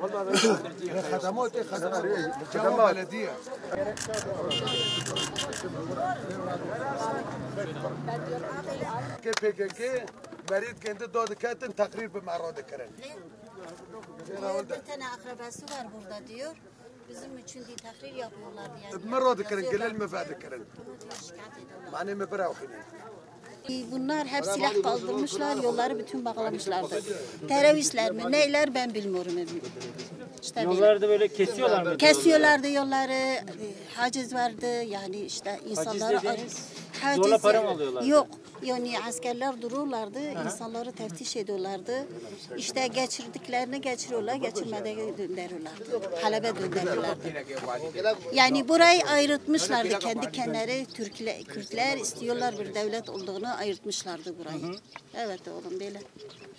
والله خدمات خدمات بلديه كيف هيك كي بريد كنت دود كاتن تقرير بمعرض كرن Bir tane akrabası var burada diyor. Bizim için diye takrir yapıyorlar yani. Merhaba dikkat edin, gelin mi verdik kırın? Bunu diyor şikayet ediyorlar. Mane mi bırakın? Bunlar hep silah kaldırmışlar, yolları bütün bağlamışlardı. Teröristler mi, neyler ben bilmiyorum. İşte böyle. Yolları da böyle kesiyorlar mı? Kesiyorlardı yolları, e, haciz vardı yani işte insanları... dediğiniz, zorla para mı alıyorlardı? Yok, yani askerler dururlardı, insanları teftiş ediyorlardı. İşte geçirdiklerini geçiriyorlar, geçirmediğini döndürüyorlardı. Halebe döndürüyorlardı. Yani burayı ayırtmışlardı kendi kendileri Türkler, Kürtler istiyorlar bir devlet olduğunu ayırtmışlardı burayı. Evet oğlum böyle.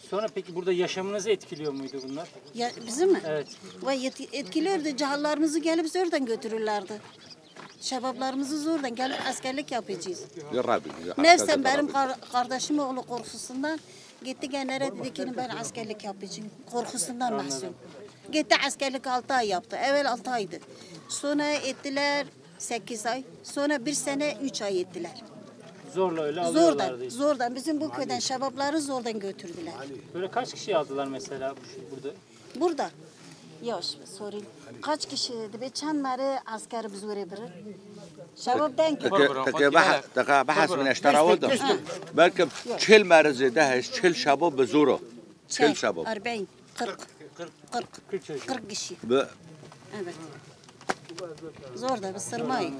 Sonra peki burada yaşamınızı etkiliyor muydu bunlar? Ya bizim mi? Evet. Ve yet- etkiliyordu. Cahallarımızı gelip zordan götürürlerdi. Şebaplarımızı zordan gelip askerlik yapacağız. Nefsen benim kar- kardeşim oğlu korkusundan gitti genere dedi ki ben askerlik yapacağım. Korkusundan mahzun. Gitti askerlik 6 ay yaptı. Evvel 6 aydı. Sonra ettiler 8 ay. Sonra bir sene 3 ay ettiler. Zorla öyle alıyorlardı Zordan, işte. zordan. Bizim bu köyden şebapları zordan götürdüler. Böyle kaç kişi aldılar mesela burada? Burada. Yoş, sorayım. Kaç kişi dedi? Çan mare asker biz oraya birir. Şebap den ki. تك بحث تك بحث من اشترى وده بلكم تشيل مرزي ده تشيل شباب بزوره تشيل شباب 40, 40, 40, 40 çocuk. 40 kişi. ب- Evet. Zor da bir sırmayı.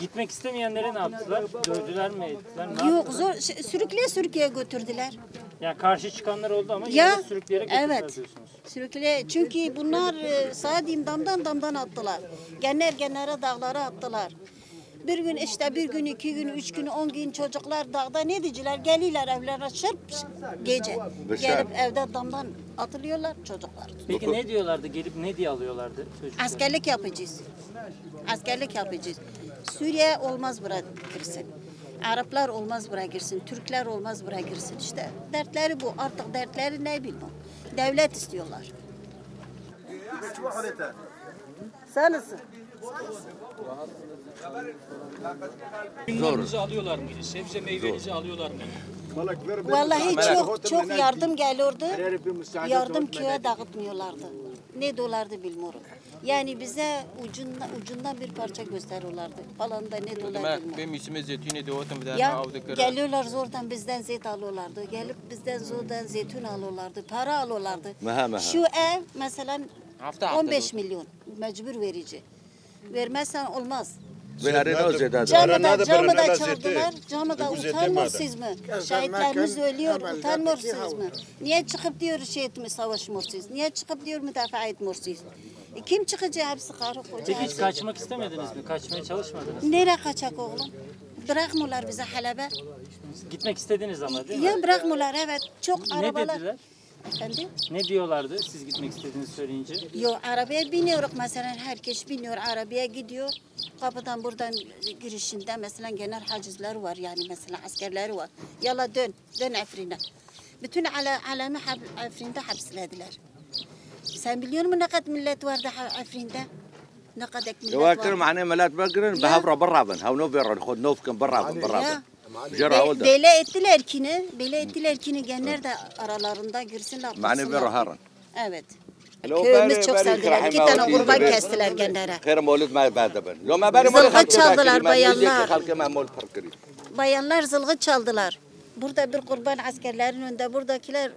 Gitmek istemeyenleri ne yaptılar? Dövdüler mi ettiler? Ne Yok yaptılar? zor. Ş- Sürükleye sürükleye götürdüler. Yani karşı çıkanlar oldu ama Ya, yine de sürükleyerek götürdüler evet. Sürükleye. Çünkü bunlar e, sadim damdan damdan attılar. Genler genere dağlara attılar. Bir gün işte bir gün, iki gün, üç gün, on gün çocuklar dağda ne diyiciler? Geliyorlar evlerine çırp gece. Gelip evde damdan atılıyorlar çocuklar. Peki ne diyorlardı? Gelip ne diye alıyorlardı çocukları? Askerlik yapacağız. Askerlik yapacağız. Suriye olmaz buraya girsin. Araplar olmaz buraya girsin. Türkler olmaz buraya girsin. İşte dertleri bu. Artık dertleri ne bilmem. Devlet istiyorlar. Sensin. Ürünlerinizi alıyorlar mıydı? Sebze meyvenizi alıyorlar mıydı? Vallahi çok çok yardım geliyordu. Yardım köye dağıtmıyorlardı. Ne dolardı bilmiyorum. Yani bize ucundan, ucundan bir parça gösteriyorlardı. Falan da ne dolar Benim isime zeytini de otum bir tane avdıkları. Geliyorlar zordan bizden zeyt alıyorlardı. Gelip bizden zordan zeytun alıyorlardı. Para alıyorlardı. Mehe. Şu ev mesela hafta, 15 hafta milyon mecbur verici. Vermezsen olmaz. Camıda, camıda çaldılar, camıda utanmıyorsunuz mu? Şehitlerimiz ölüyor, utanmıyorsunuz mu? Niye çıkıp diyor şey etmiş, savaşmıyorsunuz? Niye çıkıp diyor müdafaa etmiyorsunuz? E kim çıkacak hepsi karı koca Peki hiç kaçmak istemediniz mi? Kaçmaya çalışmadınız. Nereye kaçak oğlum? Bırakmıyorlar bize halebe. Gitmek istediniz ama değil mi? Ya bırakmıyorlar evet. Çok Ne arabalar. dediler? Efendim? Ne diyorlardı siz gitmek istediğinizi söyleyince? Yo arabaya biniyoruz mesela herkes biniyor arabaya gidiyor. Kapıdan buradan girişinde mesela genel hacizler var yani mesela askerleri var. Yala dön, dön Afrin'e. Bütün ala, alemi Afrin'de hapslediler. Sen biliyor musun ne kadar millet vardı ha- Afrin'de? Ne kadar millet يواكر vardı? معني ملات بقرن بهبرة برابن هاو نو بيرن خد نوف كم برابن Ya. برابن جرى Be, ولده bele ettiler ki ne? Bele ettiler ki ne? Genler de aralarında girsinler. معني kursunlar. بيرو هارن Evet. لو Köyümüz باري- çok باري sevdiler. كراحي İki ما tane ودي kurban زبير. kestiler genlere. خير مولد ما بعد بن لو ما باري Zılgıt مولد çaldılar bayanlar. خلق ما مولد فرقري Bayanlar zılgıt çaldılar. Burada bir kurban askerlerin önünde buradakiler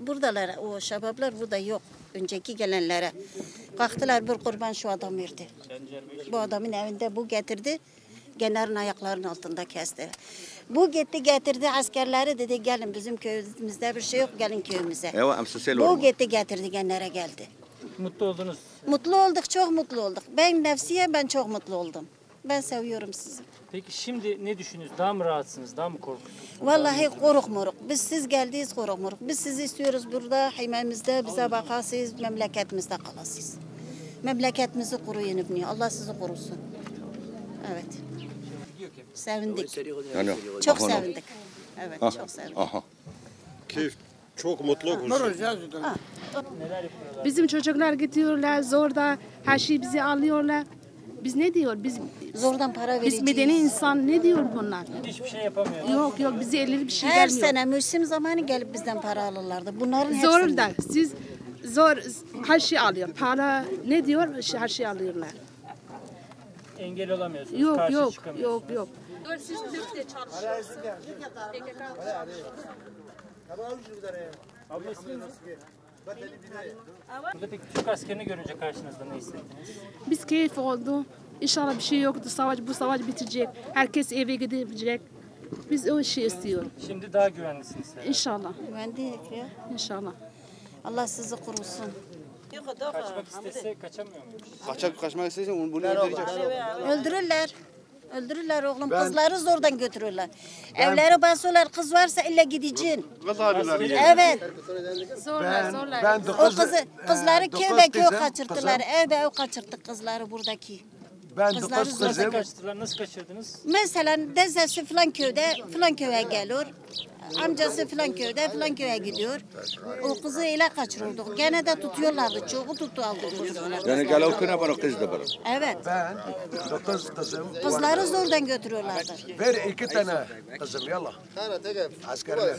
buradalar o şabaplar burada yok. Önceki gelenlere kalktılar bir kurban şu adam verdi. Bu adamın evinde bu getirdi. Genel'in ayaklarının altında kesti. Bu gitti getirdi askerleri dedi gelin bizim köyümüzde bir şey yok gelin köyümüze. Bu gitti getirdi genlere geldi. Mutlu oldunuz. Mutlu olduk çok mutlu olduk. Ben nefsiye ben çok mutlu oldum. Ben seviyorum sizi. Peki şimdi ne düşünüyorsunuz? Daha mı rahatsınız? Daha mı korkuyorsunuz? Vallahi koruk moruk. Biz siz geldiyiz koruk moruk. Biz sizi istiyoruz burada himemizde bize bakasınız memleketimizde kalasınız. Memleketimizi koruyun İbni. Allah sizi korusun. Evet. Sevindik. Yani, Çok bakalım. sevindik. Evet Ah, çok sevindik. Aha. Keyif çok mutlu konuşuyor. Bizim çocuklar gidiyorlar zorda her şeyi bizi alıyorlar. Biz ne diyor? Biz Zordan para biz vereceğiz. medeni insan ne diyor bunlar? Hiçbir şey yapamıyor. Yok yok bize elleri bir şey Her gelmiyor. sene mevsim zamanı gelip bizden para alırlardı. Bunların hepsini. Siz zor her şey alıyor. Para ne diyor? Her şey alıyorlar. Engel olamıyorsunuz. Yok karşı yok yok yok. Abla ismin ne? Burada Türk askerini görünce karşınızda ne hissettiniz? Biz keyif oldu. İnşallah bir şey yoktu. Savaş bu savaş bitecek. Herkes eve gidecek. Biz o şey istiyoruz. Şimdi daha güvenlisiniz. herhalde. İnşallah. Güvendik ya. İnşallah. Allah sizi korusun. Kaçmak istese kaçamıyor muyuz? Kaçak kaçmak istersen onu bunu öldüreceksin. Öldürürler. Öldürürler oğlum. Kızları zordan götürürler. Evleri basıyorlar. Kız varsa illa gideceksin. Kız abiler. Evet. Zorla Ben, zorla. ben O dokuz, kızı, e, kızları dokuz köy köy kaçırttılar. kızım. Ev ev kaçırttık kızları buradaki. Ben Kızları dokuz Nasıl kızım. Nasıl kaçırdınız? Mesela dezesi falan köyde falan köye geliyor. Amcası falan köyde falan köye gidiyor. O kızı ile kaçırıldık. Gene de tutuyorlardı. Çoğu tuttu aldı çocuklar. Yani gel okuna bana kız da bana. Evet. Ben dokuz kızım. Kızları zordan götürüyorlardı. Ver iki tane kızım yallah. Askerler.